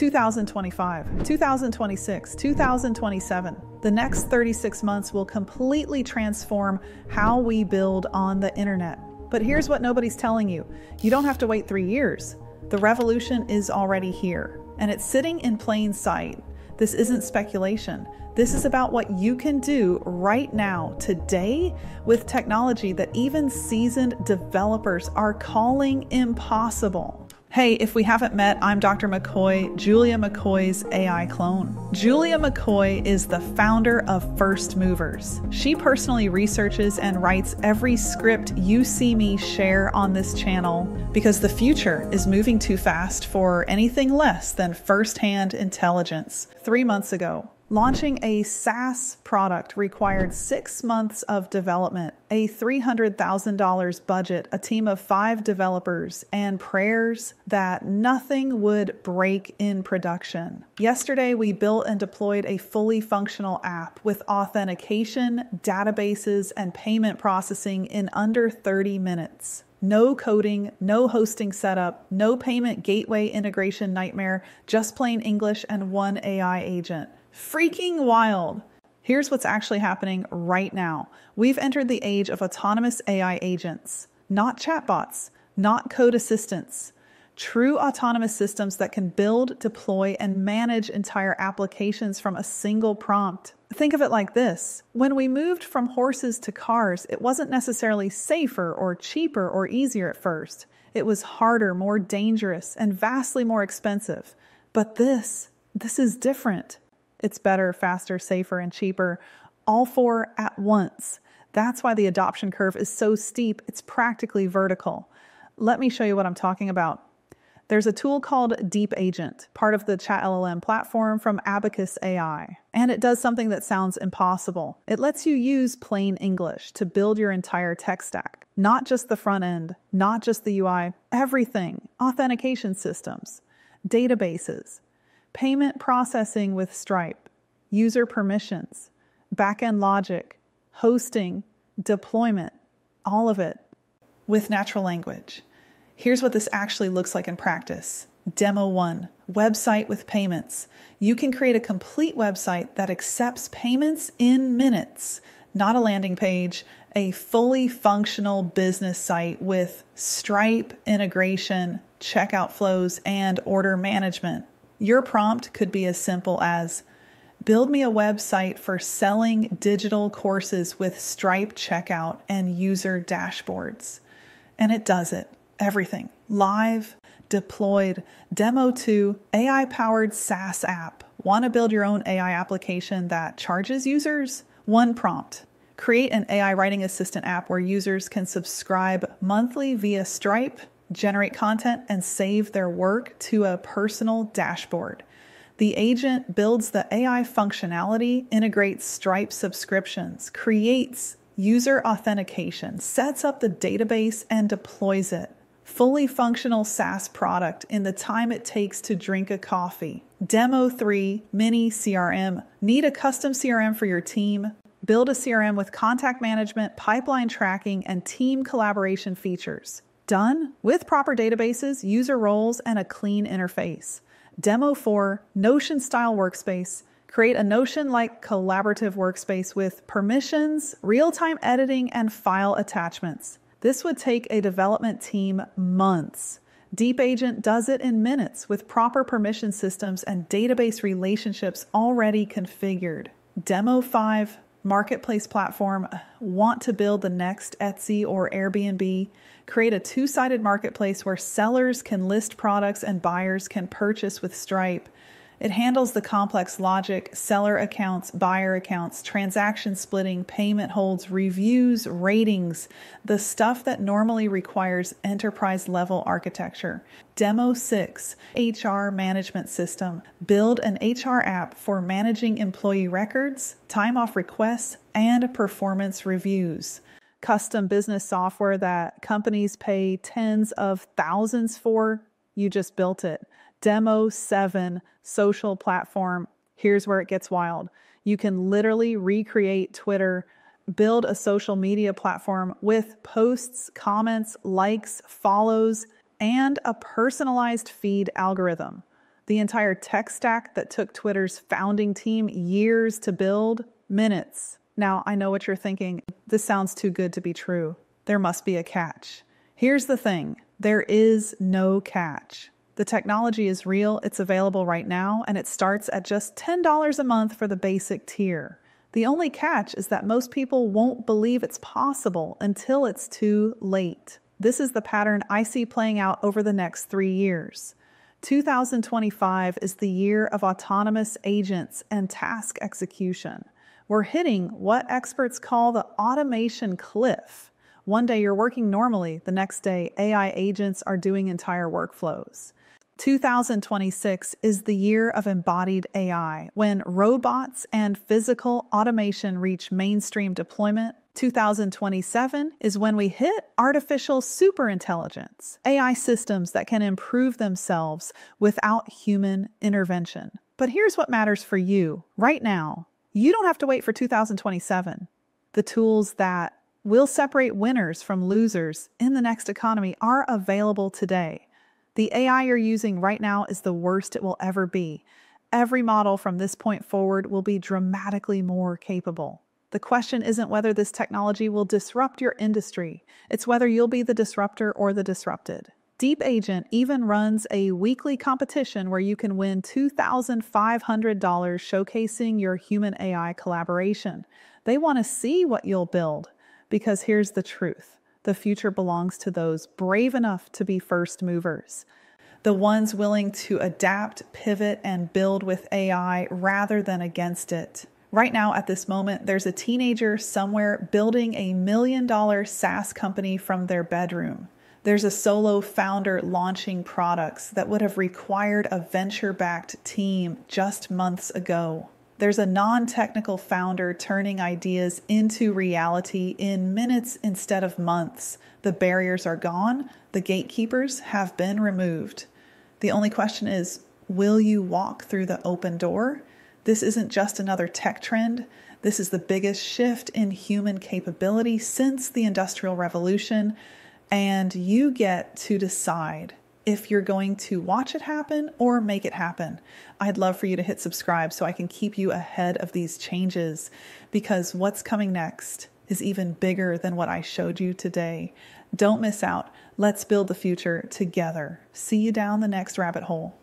2025, 2026, 2027. The next 36 months will completely transform how we build on the internet. But here's what nobody's telling you you don't have to wait three years. The revolution is already here, and it's sitting in plain sight. This isn't speculation. This is about what you can do right now, today, with technology that even seasoned developers are calling impossible. Hey, if we haven't met, I'm Dr. McCoy, Julia McCoy's AI clone. Julia McCoy is the founder of First Movers. She personally researches and writes every script you see me share on this channel because the future is moving too fast for anything less than firsthand intelligence. Three months ago, Launching a SaaS product required six months of development, a $300,000 budget, a team of five developers, and prayers that nothing would break in production. Yesterday, we built and deployed a fully functional app with authentication, databases, and payment processing in under 30 minutes. No coding, no hosting setup, no payment gateway integration nightmare, just plain English and one AI agent. Freaking wild. Here's what's actually happening right now. We've entered the age of autonomous AI agents, not chatbots, not code assistants, true autonomous systems that can build, deploy, and manage entire applications from a single prompt. Think of it like this when we moved from horses to cars, it wasn't necessarily safer or cheaper or easier at first. It was harder, more dangerous, and vastly more expensive. But this, this is different. It's better, faster, safer, and cheaper, all four at once. That's why the adoption curve is so steep, it's practically vertical. Let me show you what I'm talking about. There's a tool called Deep Agent, part of the Chat LLM platform from Abacus AI, and it does something that sounds impossible. It lets you use plain English to build your entire tech stack, not just the front end, not just the UI, everything authentication systems, databases, payment processing with Stripe, user permissions, backend logic, hosting, deployment, all of it with natural language. Here's what this actually looks like in practice. Demo 1 Website with payments. You can create a complete website that accepts payments in minutes, not a landing page, a fully functional business site with Stripe integration, checkout flows, and order management. Your prompt could be as simple as Build me a website for selling digital courses with Stripe checkout and user dashboards. And it does it. Everything. Live, deployed, demo to AI powered SaaS app. Want to build your own AI application that charges users? One prompt. Create an AI writing assistant app where users can subscribe monthly via Stripe generate content, and save their work to a personal dashboard. The agent builds the AI functionality, integrates Stripe subscriptions, creates user authentication, sets up the database, and deploys it. Fully functional SaaS product in the time it takes to drink a coffee. Demo 3 Mini CRM. Need a custom CRM for your team? Build a CRM with contact management, pipeline tracking, and team collaboration features done with proper databases, user roles, and a clean interface. Demo 4 Notion style workspace. Create a Notion like collaborative workspace with permissions, real time editing, and file attachments. This would take a development team months. Deep Agent does it in minutes with proper permission systems and database relationships already configured. Demo 5 marketplace platform want to build the next Etsy or Airbnb, create a two sided marketplace where sellers can list products and buyers can purchase with Stripe. It handles the complex logic, seller accounts, buyer accounts, transaction splitting, payment holds, reviews, ratings, the stuff that normally requires enterprise level architecture. Demo 6 HR Management System. Build an HR app for managing employee records, time off requests, and performance reviews custom business software that companies pay tens of thousands for, you just built it. Demo 7 social platform. Here's where it gets wild. You can literally recreate Twitter, build a social media platform with posts, comments, likes, follows, and a personalized feed algorithm. The entire tech stack that took Twitter's founding team years to build, minutes. Now, I know what you're thinking. This sounds too good to be true. There must be a catch. Here's the thing there is no catch. The technology is real, it's available right now, and it starts at just $10 a month for the basic tier. The only catch is that most people won't believe it's possible until it's too late. This is the pattern I see playing out over the next three years. 2025 is the year of autonomous agents and task execution. We're hitting what experts call the automation cliff. One day you're working normally, the next day AI agents are doing entire workflows. 2026 is the year of embodied AI, when robots and physical automation reach mainstream deployment. 2027 is when we hit artificial superintelligence, AI systems that can improve themselves without human intervention. But here's what matters for you right now. You don't have to wait for 2027. The tools that will separate winners from losers in the next economy are available today. The AI you're using right now is the worst it will ever be. Every model from this point forward will be dramatically more capable. The question isn't whether this technology will disrupt your industry, it's whether you'll be the disruptor or the disrupted. Deep Agent even runs a weekly competition where you can win $2,500 showcasing your human AI collaboration. They want to see what you'll build because here's the truth the future belongs to those brave enough to be first movers, the ones willing to adapt, pivot, and build with AI rather than against it. Right now, at this moment, there's a teenager somewhere building a million dollar SaaS company from their bedroom. There's a solo founder launching products that would have required a venture backed team just months ago. There's a non technical founder turning ideas into reality in minutes instead of months. The barriers are gone, the gatekeepers have been removed. The only question is will you walk through the open door? This isn't just another tech trend. This is the biggest shift in human capability since the Industrial Revolution, and you get to decide if you're going to watch it happen or make it happen. I'd love for you to hit subscribe so I can keep you ahead of these changes because what's coming next is even bigger than what I showed you today. Don't miss out. Let's build the future together. See you down the next rabbit hole.